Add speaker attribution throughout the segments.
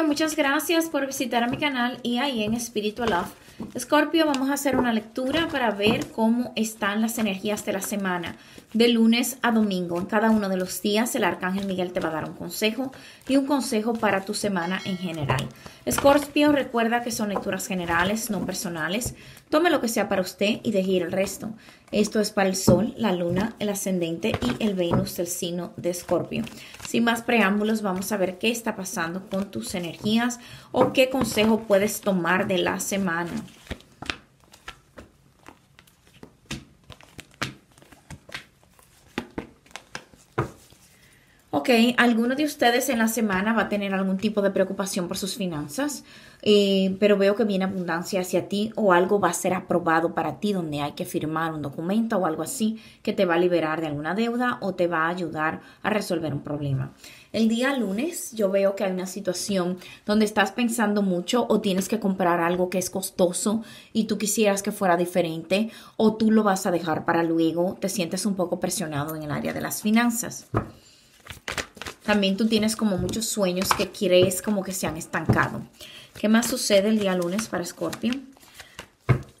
Speaker 1: Muchas gracias por visitar a mi canal y ahí en Spiritual Love. Scorpio, vamos a hacer una lectura para ver cómo están las energías de la semana, de lunes a domingo. En cada uno de los días el Arcángel Miguel te va a dar un consejo y un consejo para tu semana en general. Scorpio, recuerda que son lecturas generales, no personales. Tome lo que sea para usted y deje ir el resto. Esto es para el Sol, la Luna, el Ascendente y el Venus del signo de Escorpio. Sin más preámbulos, vamos a ver qué está pasando con tus energías o qué consejo puedes tomar de la semana. Ok, alguno de ustedes en la semana va a tener algún tipo de preocupación por sus finanzas, eh, pero veo que viene abundancia hacia ti o algo va a ser aprobado para ti donde hay que firmar un documento o algo así que te va a liberar de alguna deuda o te va a ayudar a resolver un problema. El día lunes yo veo que hay una situación donde estás pensando mucho o tienes que comprar algo que es costoso y tú quisieras que fuera diferente o tú lo vas a dejar para luego, te sientes un poco presionado en el área de las finanzas. También tú tienes como muchos sueños que quieres como que se han estancado. ¿Qué más sucede el día lunes para Scorpio?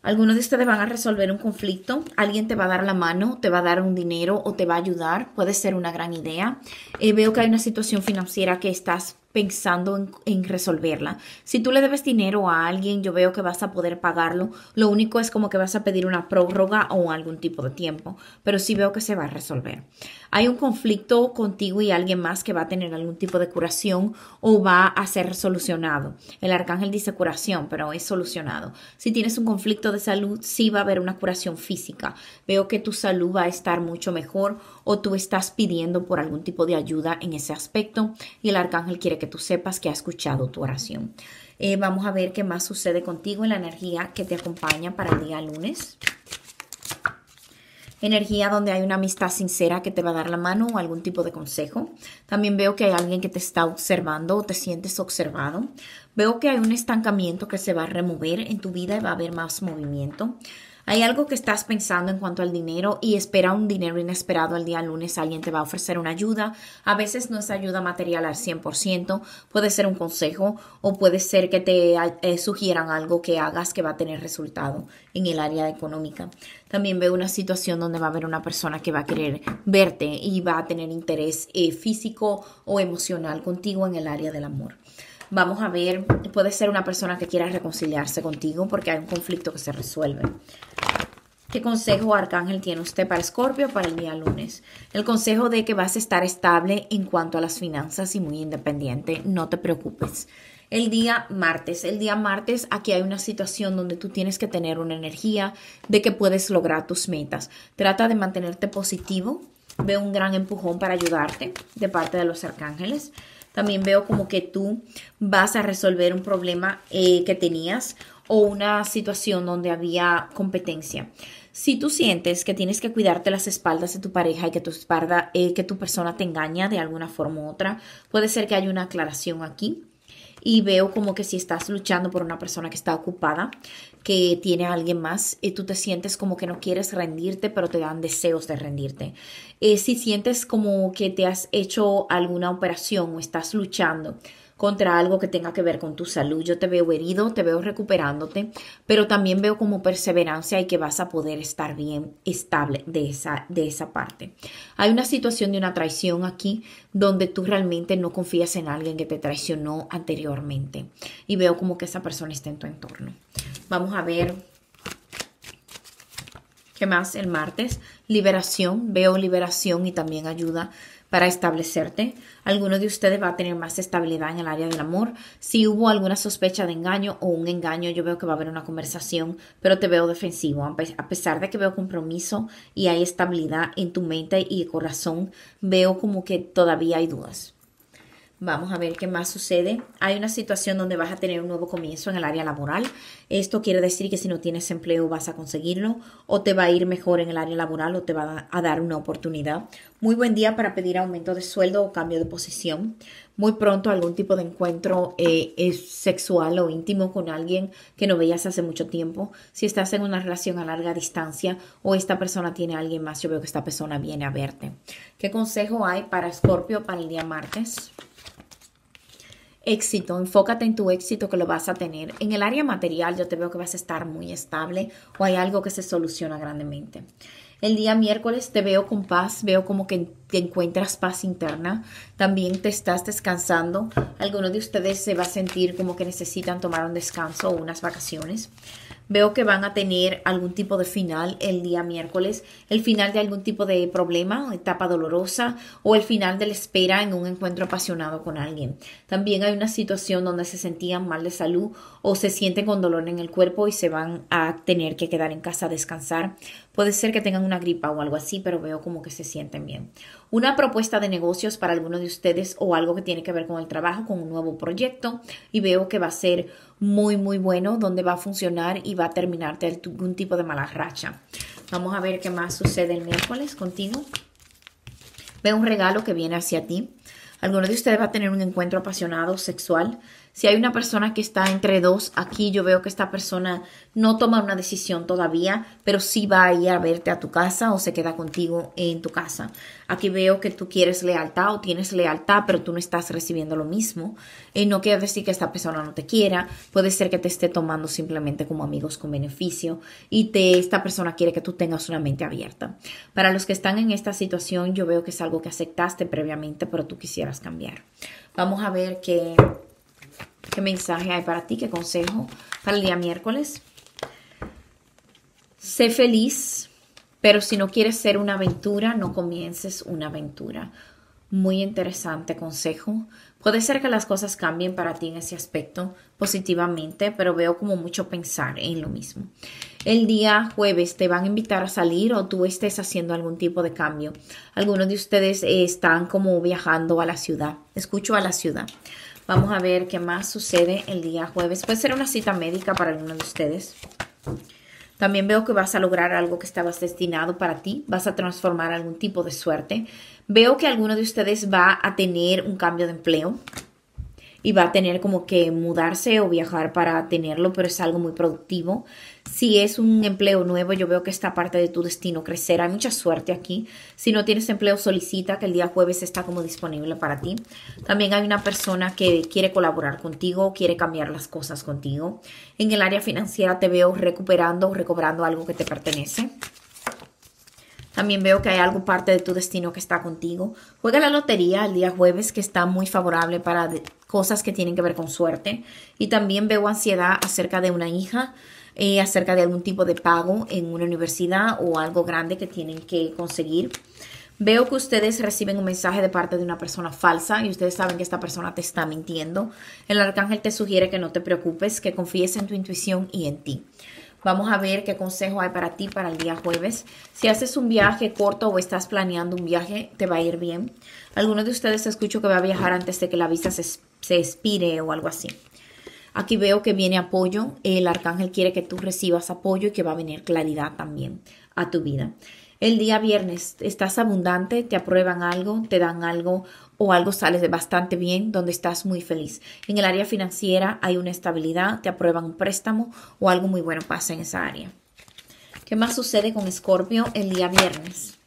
Speaker 1: Algunos de ustedes van a resolver un conflicto, alguien te va a dar la mano, te va a dar un dinero o te va a ayudar, puede ser una gran idea. Eh, veo que hay una situación financiera que estás pensando en, resolverla. Si tú le debes dinero a alguien, yo veo que vas a poder pagarlo. Lo único es como que vas a pedir una prórroga o algún tipo de tiempo, pero sí veo que se va a resolver. Hay un conflicto contigo y alguien más que va a tener algún tipo de curación o va a ser solucionado. El arcángel dice curación, pero es solucionado. Si tienes un conflicto de salud, sí va a haber una curación física. Veo que tu salud va a estar mucho mejor o tú estás pidiendo por algún tipo de ayuda en ese aspecto y el arcángel quiere que tú sepas que ha escuchado tu oración. Eh, vamos a ver qué más sucede contigo en la energía que te acompaña para el día lunes. Energía donde hay una amistad sincera que te va a dar la mano o algún tipo de consejo. También veo que hay alguien que te está observando o te sientes observado. Veo que hay un estancamiento que se va a remover en tu vida y va a haber más movimiento. Hay algo que estás pensando en cuanto al dinero y espera un dinero inesperado el día lunes. Alguien te va a ofrecer una ayuda. A veces no es ayuda material al 100%. Puede ser un consejo o puede ser que te eh, sugieran algo que hagas que va a tener resultado en el área económica. También veo una situación donde va a haber una persona que va a querer verte y va a tener interés eh, físico o emocional contigo en el área del amor. Vamos a ver, puede ser una persona que quiera reconciliarse contigo porque hay un conflicto que se resuelve. ¿Qué consejo Arcángel tiene usted para Escorpio para el día lunes? El consejo de que vas a estar estable en cuanto a las finanzas y muy independiente. No te preocupes. El día martes, el día martes aquí hay una situación donde tú tienes que tener una energía de que puedes lograr tus metas. Trata de mantenerte positivo. Veo un gran empujón para ayudarte de parte de los arcángeles. También veo como que tú vas a resolver un problema eh, que tenías o una situación donde había competencia. Si tú sientes que tienes que cuidarte las espaldas de tu pareja y que tu espalda, eh, que tu persona te engaña de alguna forma u otra, puede ser que haya una aclaración aquí y veo como que si estás luchando por una persona que está ocupada, que tiene alguien más, y tú te sientes como que no quieres rendirte, pero te dan deseos de rendirte. Eh, si sientes como que te has hecho alguna operación o estás luchando contra algo que tenga que ver con tu salud. Yo te veo herido, te veo recuperándote, pero también veo como perseverancia y que vas a poder estar bien estable de esa, de esa parte. Hay una situación de una traición aquí donde tú realmente no confías en alguien que te traicionó anteriormente y veo como que esa persona está en tu entorno. Vamos a ver ¿Qué más? El martes, liberación. Veo liberación y también ayuda para establecerte. Alguno de ustedes va a tener más estabilidad en el área del amor. Si hubo alguna sospecha de engaño o un engaño, yo veo que va a haber una conversación, pero te veo defensivo. A pesar de que veo compromiso y hay estabilidad en tu mente y corazón, veo como que todavía hay dudas. Vamos a ver qué más sucede. Hay una situación donde vas a tener un nuevo comienzo en el área laboral. Esto quiere decir que si no tienes empleo vas a conseguirlo o te va a ir mejor en el área laboral o te va a dar una oportunidad. Muy buen día para pedir aumento de sueldo o cambio de posición. Muy pronto algún tipo de encuentro eh, sexual o íntimo con alguien que no veías hace mucho tiempo. Si estás en una relación a larga distancia o esta persona tiene a alguien más, yo veo que esta persona viene a verte. ¿Qué consejo hay para Scorpio para el día martes? Éxito, enfócate en tu éxito que lo vas a tener. En el área material yo te veo que vas a estar muy estable o hay algo que se soluciona grandemente. El día miércoles te veo con paz, veo como que te encuentras paz interna. También te estás descansando. Algunos de ustedes se va a sentir como que necesitan tomar un descanso o unas vacaciones. Veo que van a tener algún tipo de final el día miércoles, el final de algún tipo de problema, etapa dolorosa o el final de la espera en un encuentro apasionado con alguien. También hay una situación donde se sentían mal de salud o se sienten con dolor en el cuerpo y se van a tener que quedar en casa a descansar. Puede ser que tengan una gripa o algo así, pero veo como que se sienten bien. Una propuesta de negocios para alguno de ustedes o algo que tiene que ver con el trabajo, con un nuevo proyecto y veo que va a ser muy, muy bueno, donde va a funcionar y va a terminarte algún tipo de mala racha. Vamos a ver qué más sucede el miércoles contigo. Veo un regalo que viene hacia ti. Alguno de ustedes va a tener un encuentro apasionado sexual si hay una persona que está entre dos, aquí yo veo que esta persona no toma una decisión todavía, pero sí va a ir a verte a tu casa o se queda contigo en tu casa. Aquí veo que tú quieres lealtad o tienes lealtad, pero tú no estás recibiendo lo mismo. Y no quiere decir que esta persona no te quiera, puede ser que te esté tomando simplemente como amigos con beneficio y te, esta persona quiere que tú tengas una mente abierta. Para los que están en esta situación, yo veo que es algo que aceptaste previamente, pero tú quisieras cambiar. Vamos a ver qué ¿Qué mensaje hay para ti? ¿Qué consejo para el día miércoles? Sé feliz, pero si no quieres ser una aventura, no comiences una aventura. Muy interesante consejo. Puede ser que las cosas cambien para ti en ese aspecto positivamente, pero veo como mucho pensar en lo mismo. El día jueves te van a invitar a salir o tú estés haciendo algún tipo de cambio. Algunos de ustedes están como viajando a la ciudad. Escucho a la ciudad. Vamos a ver qué más sucede el día jueves. Puede ser una cita médica para alguno de ustedes. También veo que vas a lograr algo que estabas destinado para ti. Vas a transformar algún tipo de suerte. Veo que alguno de ustedes va a tener un cambio de empleo y va a tener como que mudarse o viajar para tenerlo, pero es algo muy productivo. Si es un empleo nuevo, yo veo que esta parte de tu destino crecerá. Hay mucha suerte aquí. Si no tienes empleo, solicita que el día jueves está como disponible para ti. También hay una persona que quiere colaborar contigo, quiere cambiar las cosas contigo. En el área financiera te veo recuperando o recobrando algo que te pertenece. También veo que hay algo parte de tu destino que está contigo. Juega la lotería el día jueves que está muy favorable para cosas que tienen que ver con suerte. Y también veo ansiedad acerca de una hija, eh, acerca de algún tipo de pago en una universidad o algo grande que tienen que conseguir. Veo que ustedes reciben un mensaje de parte de una persona falsa y ustedes saben que esta persona te está mintiendo. El arcángel te sugiere que no te preocupes, que confíes en tu intuición y en ti. Vamos a ver qué consejo hay para ti para el día jueves. Si haces un viaje corto o estás planeando un viaje, te va a ir bien. Algunos de ustedes escucho que va a viajar antes de que la visa se, se expire o algo así. Aquí veo que viene apoyo. El arcángel quiere que tú recibas apoyo y que va a venir claridad también a tu vida. El día viernes estás abundante, te aprueban algo, te dan algo o algo sale de bastante bien donde estás muy feliz. En el área financiera hay una estabilidad, te aprueban un préstamo o algo muy bueno pasa en esa área. ¿Qué más sucede con Escorpio el día viernes?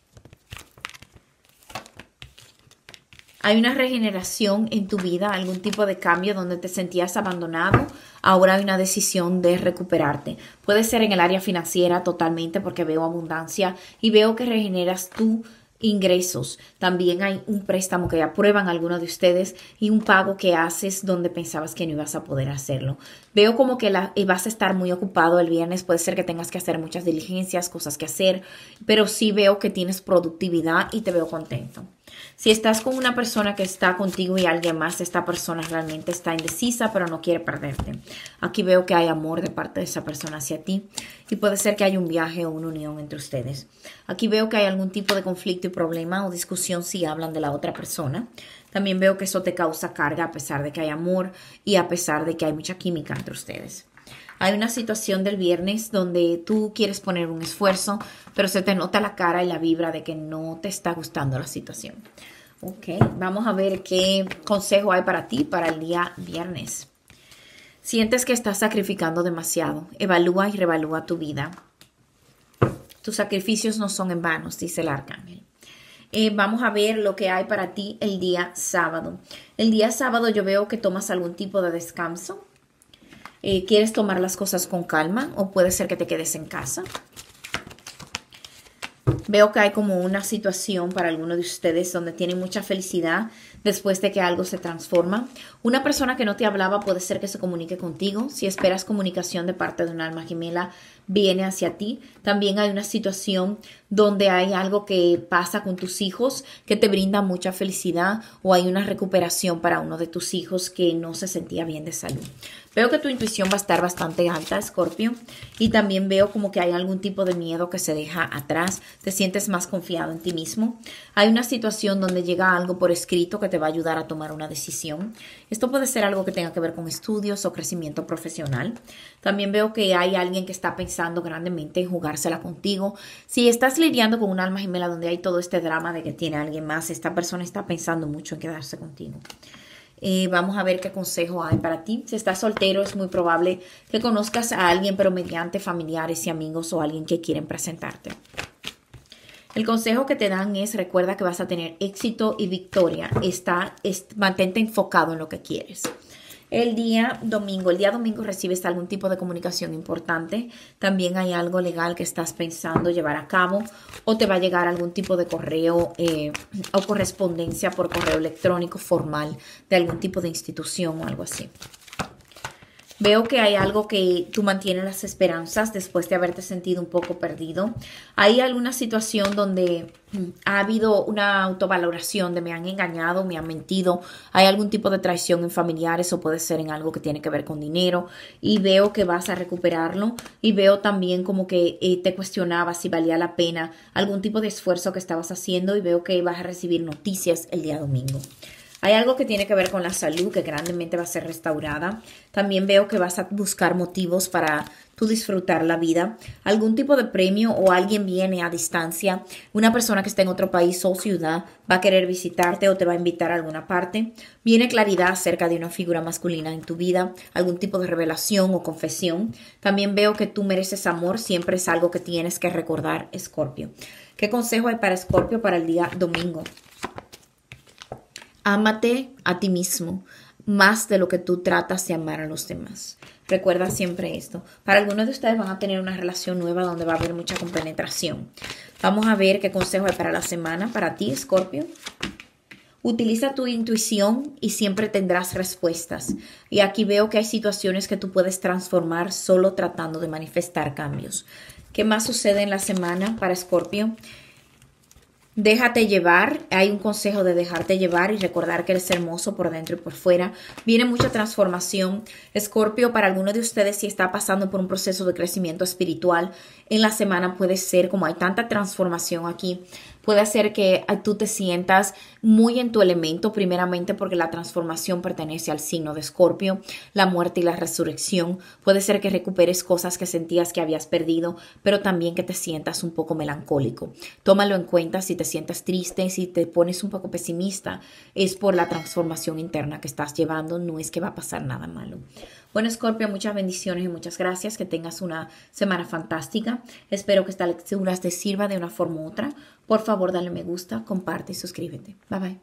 Speaker 1: Hay una regeneración en tu vida, algún tipo de cambio donde te sentías abandonado. Ahora hay una decisión de recuperarte. Puede ser en el área financiera totalmente porque veo abundancia y veo que regeneras tú ingresos. También hay un préstamo que aprueban algunos de ustedes y un pago que haces donde pensabas que no ibas a poder hacerlo. Veo como que la, vas a estar muy ocupado el viernes, puede ser que tengas que hacer muchas diligencias, cosas que hacer, pero sí veo que tienes productividad y te veo contento. Si estás con una persona que está contigo y alguien más, esta persona realmente está indecisa, pero no quiere perderte. Aquí veo que hay amor de parte de esa persona hacia ti y puede ser que haya un viaje o una unión entre ustedes. Aquí veo que hay algún tipo de conflicto y problema o discusión si hablan de la otra persona. También veo que eso te causa carga a pesar de que hay amor y a pesar de que hay mucha química entre ustedes. Hay una situación del viernes donde tú quieres poner un esfuerzo, pero se te nota la cara y la vibra de que no te está gustando la situación. Ok, vamos a ver qué consejo hay para ti para el día viernes. Sientes que estás sacrificando demasiado. Evalúa y revalúa tu vida. Tus sacrificios no son en vano, dice el arcángel. eh, vamos a ver lo que hay para ti el día sábado. El día sábado yo veo que tomas algún tipo de descanso. Eh, ¿Quieres tomar las cosas con calma o puede ser que te quedes en casa? Veo que hay como una situación para algunos de ustedes donde tienen mucha felicidad después de que algo se transforma. Una persona que no te hablaba puede ser que se comunique contigo. Si esperas comunicación de parte de un alma gemela, viene hacia ti. También hay una situación donde hay algo que pasa con tus hijos que te brinda mucha felicidad o hay una recuperación para uno de tus hijos que no se sentía bien de salud. Veo que tu intuición va a estar bastante alta, Scorpio, y también veo como que hay algún tipo de miedo que se deja atrás, te sientes más confiado en ti mismo. Hay una situación donde llega algo por escrito que te va a ayudar a tomar una decisión. Esto puede ser algo que tenga que ver con estudios o crecimiento profesional. También veo que hay alguien que está pensando grandemente en jugársela contigo. Si estás lidiando con un alma gemela donde hay todo este drama de que tiene alguien más, esta persona está pensando mucho en quedarse contigo. Eh, vamos a ver qué consejo hay para ti. Si estás soltero, es muy probable que conozcas a alguien, pero mediante familiares y amigos o alguien que quieren presentarte. El consejo que te dan es recuerda que vas a tener éxito y victoria. Está, mantente enfocado en lo que quieres. El día domingo, el día domingo recibes algún tipo de comunicación importante. También hay algo legal que estás pensando llevar a cabo o te va a llegar algún tipo de correo eh, o correspondencia por correo electrónico formal de algún tipo de institución o algo así. Veo que hay algo que tú mantienes las esperanzas después de haberte sentido un poco perdido. Hay alguna situación donde mm, ha habido una autovaloración de me han engañado, me han mentido, hay algún tipo de traición en familiares o puede ser en algo que tiene que ver con dinero y veo que vas a recuperarlo y veo también como que eh, te cuestionabas si valía la pena algún tipo de esfuerzo que estabas haciendo y veo que vas a recibir noticias el día domingo. Hay algo que tiene que ver con la salud que grandemente va a ser restaurada. También veo que vas a buscar motivos para tú disfrutar la vida. Algún tipo de premio o alguien viene a distancia. Una persona que está en otro país o ciudad va a querer visitarte o te va a invitar a alguna parte. Viene claridad acerca de una figura masculina en tu vida. Algún tipo de revelación o confesión. También veo que tú mereces amor. Siempre es algo que tienes que recordar, Escorpio. ¿Qué consejo hay para Escorpio para el día domingo? Ámate a ti mismo más de lo que tú tratas de amar a los demás. Recuerda siempre esto. Para algunos de ustedes van a tener una relación nueva donde va a haber mucha compenetración. Vamos a ver qué consejo hay para la semana para ti, Scorpio. Utiliza tu intuición y siempre tendrás respuestas. Y aquí veo que hay situaciones que tú puedes transformar solo tratando de manifestar cambios. ¿Qué más sucede en la semana para Scorpio? Déjate llevar, hay un consejo de dejarte llevar y recordar que eres hermoso por dentro y por fuera. Viene mucha transformación. Escorpio, para alguno de ustedes, si está pasando por un proceso de crecimiento espiritual, en la semana puede ser como hay tanta transformación aquí, puede hacer que tú te sientas muy en tu elemento, primeramente porque la transformación pertenece al signo de Escorpio, la muerte y la resurrección. Puede ser que recuperes cosas que sentías que habías perdido, pero también que te sientas un poco melancólico. Tómalo en cuenta si te sientes triste, si te pones un poco pesimista, es por la transformación interna que estás llevando, no es que va a pasar nada malo. Bueno, Scorpio, muchas bendiciones y muchas gracias. Que tengas una semana fantástica. Espero que esta lectura te sirva de una forma u otra. Por favor, dale me gusta, comparte y suscríbete. Bye bye.